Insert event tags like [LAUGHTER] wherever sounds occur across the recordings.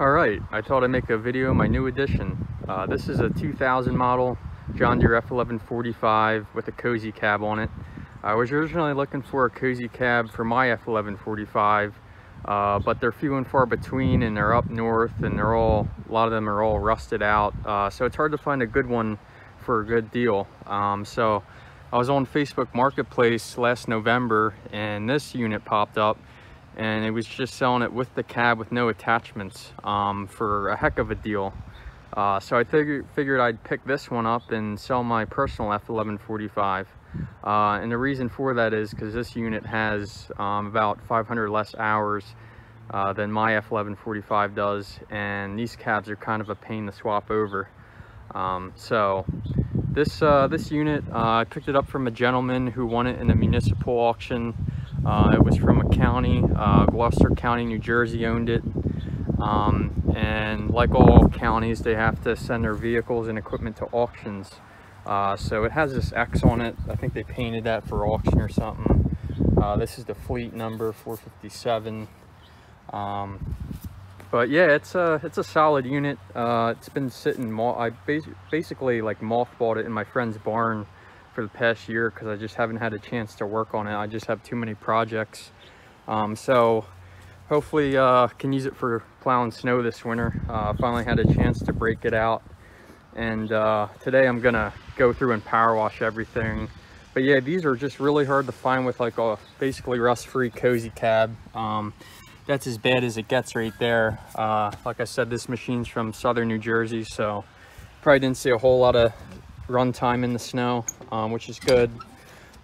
All right, I thought I'd make a video, of my new addition. Uh, this is a 2000 model John Deere F1145 with a cozy cab on it. I was originally looking for a cozy cab for my F1145, uh, but they're few and far between and they're up north and they're all, a lot of them are all rusted out. Uh, so it's hard to find a good one for a good deal. Um, so I was on Facebook Marketplace last November and this unit popped up and it was just selling it with the cab with no attachments um, for a heck of a deal. Uh, so I figured, figured I'd pick this one up and sell my personal F1145. Uh, and the reason for that is because this unit has um, about 500 less hours uh, than my F1145 does, and these cabs are kind of a pain to swap over. Um, so this uh, this unit, uh, I picked it up from a gentleman who won it in a municipal auction uh, it was from a county, uh, Gloucester County, New Jersey owned it. Um, and like all counties, they have to send their vehicles and equipment to auctions. Uh, so it has this X on it. I think they painted that for auction or something. Uh, this is the fleet number 457. Um, but yeah, it's a it's a solid unit. Uh, it's been sitting. I basically like mothballed it in my friend's barn for the past year because I just haven't had a chance to work on it. I just have too many projects. Um, so hopefully uh, can use it for plowing snow this winter. Uh, finally had a chance to break it out. And uh, today I'm gonna go through and power wash everything. But yeah, these are just really hard to find with like a basically rust-free cozy cab. Um, that's as bad as it gets right there. Uh, like I said, this machine's from Southern New Jersey, so probably didn't see a whole lot of run time in the snow, um, which is good.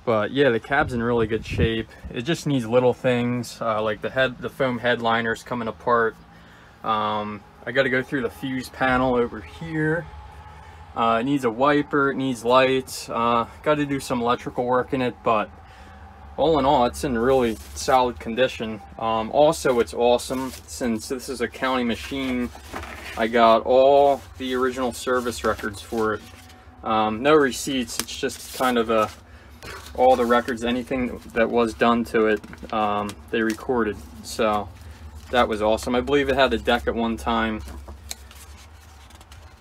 But yeah, the cab's in really good shape. It just needs little things, uh, like the head, the foam headliners coming apart. Um, I got to go through the fuse panel over here. Uh, it needs a wiper, it needs lights. Uh, got to do some electrical work in it, but all in all, it's in really solid condition. Um, also, it's awesome since this is a county machine. I got all the original service records for it. Um, no receipts, it's just kind of a, all the records, anything that was done to it, um, they recorded. So that was awesome. I believe it had a deck at one time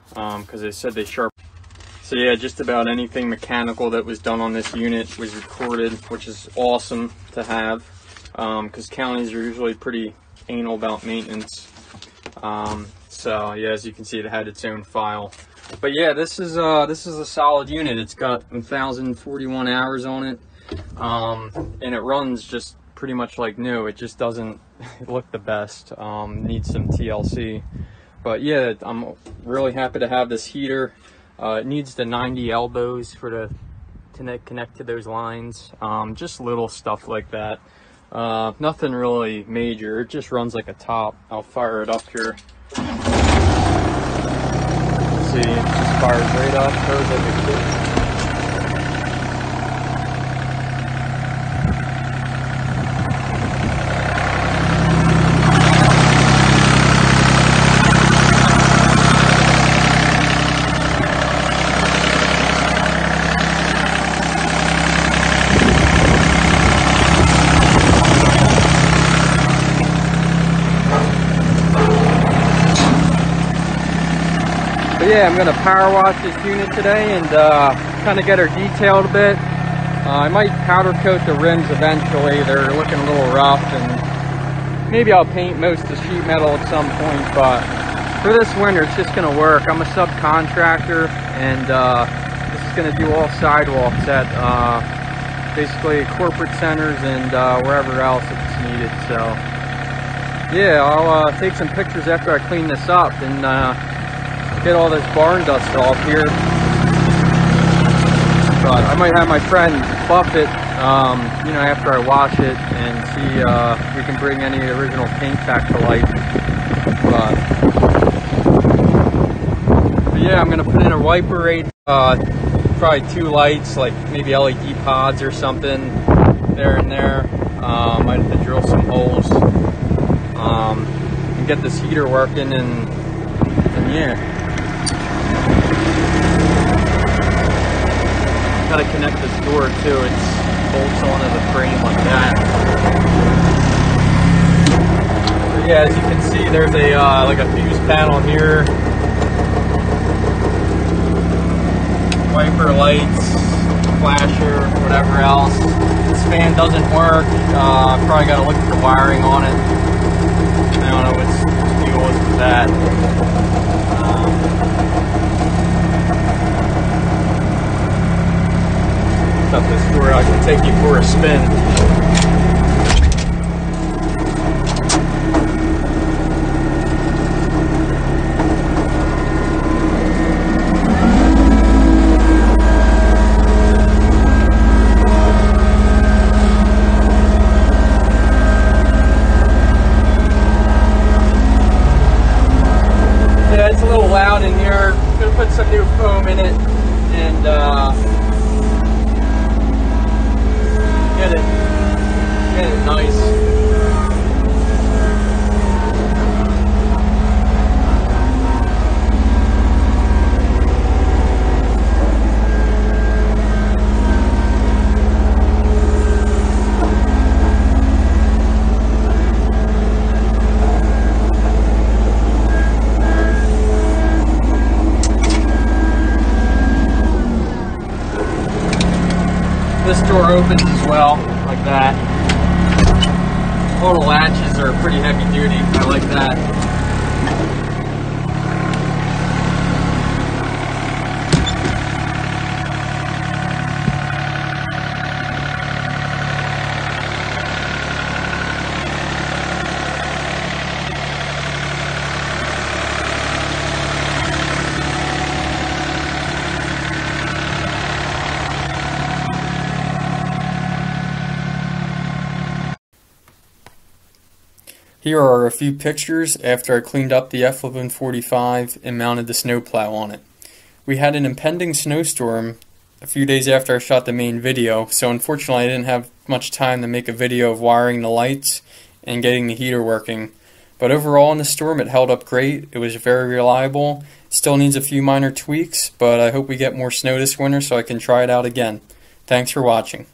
because um, they said they sharp. So yeah, just about anything mechanical that was done on this unit was recorded, which is awesome to have because um, counties are usually pretty anal about maintenance. Um, so yeah, as you can see, it had its own file. But yeah, this is uh this is a solid unit. It's got 1,041 hours on it, um, and it runs just pretty much like new. It just doesn't [LAUGHS] look the best. Um, needs some TLC. But yeah, I'm really happy to have this heater. Uh, it needs the 90 elbows for the to connect to those lines. Um, just little stuff like that. Uh, nothing really major. It just runs like a top. I'll fire it up here see, just fires right up, goes like a yeah, I'm gonna power wash this unit today and uh, kind of get her detailed a bit. Uh, I might powder coat the rims eventually. They're looking a little rough and maybe I'll paint most of the sheet metal at some point, but for this winter, it's just gonna work. I'm a subcontractor and uh, this is gonna do all sidewalks at uh, basically corporate centers and uh, wherever else it's needed. So yeah, I'll uh, take some pictures after I clean this up and get all this barn dust off here. But I might have my friend buff it, um, you know, after I wash it and see uh, if we can bring any original paint back to life. But, but yeah, I'm gonna put in a wiper rate, uh, probably two lights, like maybe LED pods or something there and there. Um, might have to drill some holes um, and get this heater working and, and yeah. Gotta connect this door too. It's bolts onto the frame like that. yeah, as you can see, there's a uh, like a fuse panel here. Wiper lights, flasher, whatever else. This fan doesn't work. Uh, probably got to look at the wiring on it. I don't know what's the deal with that. Um, up this door, I can take you for a spin. Yeah, it's a little loud in here. I'm gonna put some new foam in it and uh, get it get it nice. This door opens as well, like that. The latches are pretty heavy duty. I like that. Here are a few pictures after I cleaned up the F1145 and mounted the snowplow on it. We had an impending snowstorm a few days after I shot the main video, so unfortunately I didn't have much time to make a video of wiring the lights and getting the heater working. But overall in the storm it held up great, it was very reliable, still needs a few minor tweaks, but I hope we get more snow this winter so I can try it out again. Thanks for watching.